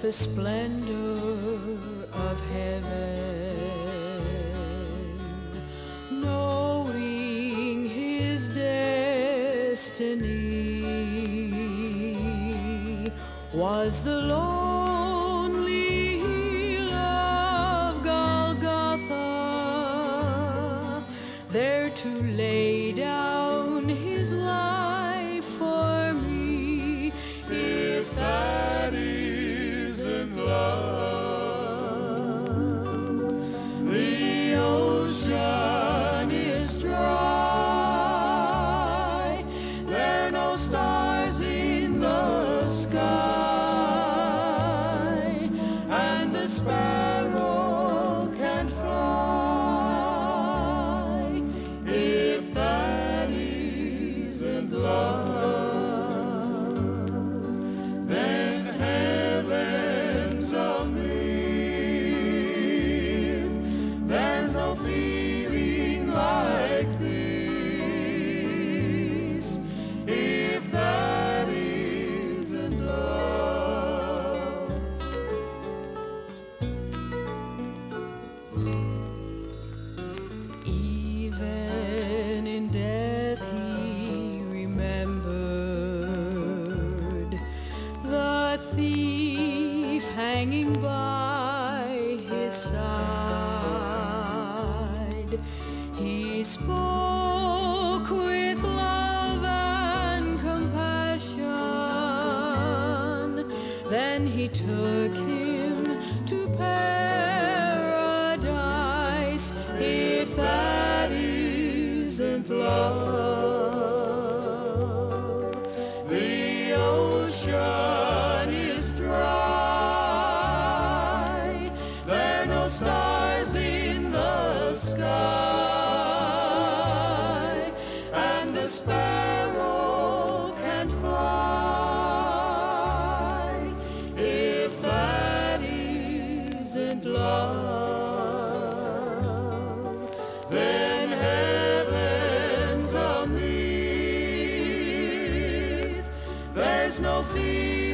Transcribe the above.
the splendor of heaven, knowing his destiny. Was the lonely hill of Golgotha, there to lay down his life thief hanging by his side. He spoke with love and compassion. Then he took him to paradise. If that isn't love, isn't love, then heaven's a myth. There's no fear.